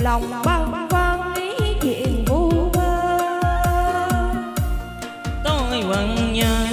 lòng băn khoăn nghĩ chuyện vu vơ. Tôi vẫn nhớ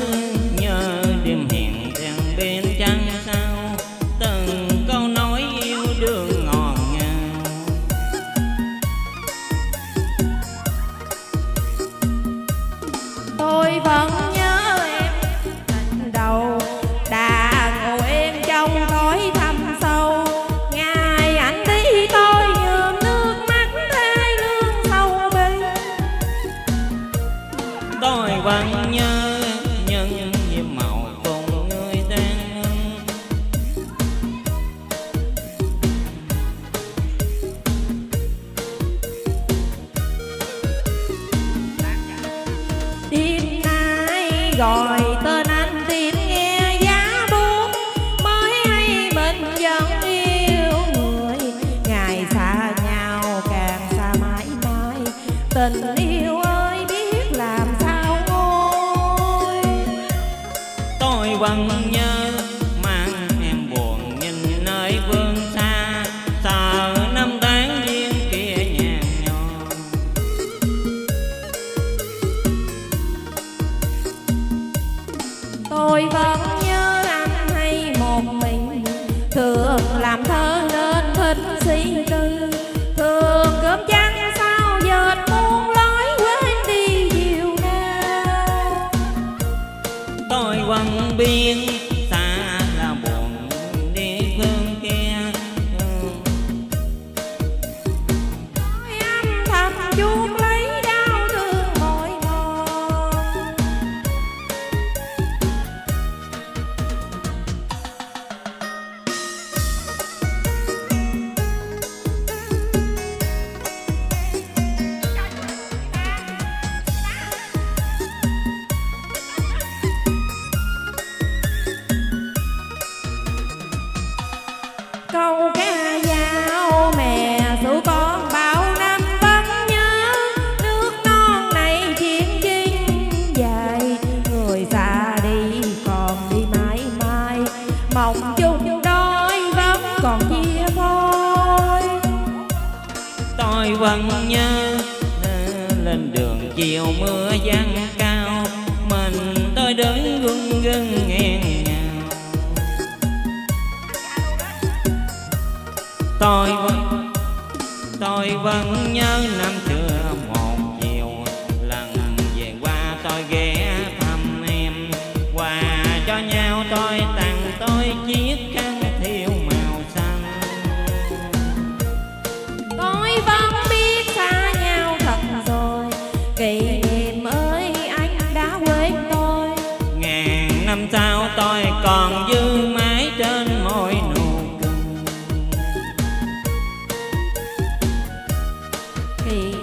gọi tên anh tìm nghe giá buốt. Mới hay mình vẫn yêu người. Ngày xa nhau, càng xa mãi mãi. Tình yêu ơi, biết làm sao ngôi tôi quăng nhau tôi vẫn nhớ anh hay một mình. Thường làm thơ nên thích suy tư. Thường cơm chăn sao dệt muôn lối quên đi nhiều nay tôi quăng biên còn chia phôi à tôi vẫn nhớ lên đường chiều mưa giăng cao, mình tôi đứng gương gương nghẹn ngào. Tôi vẫn tôi vẫn nhớ năm xưa sao tôi còn dư mãi trên môi nụ cười.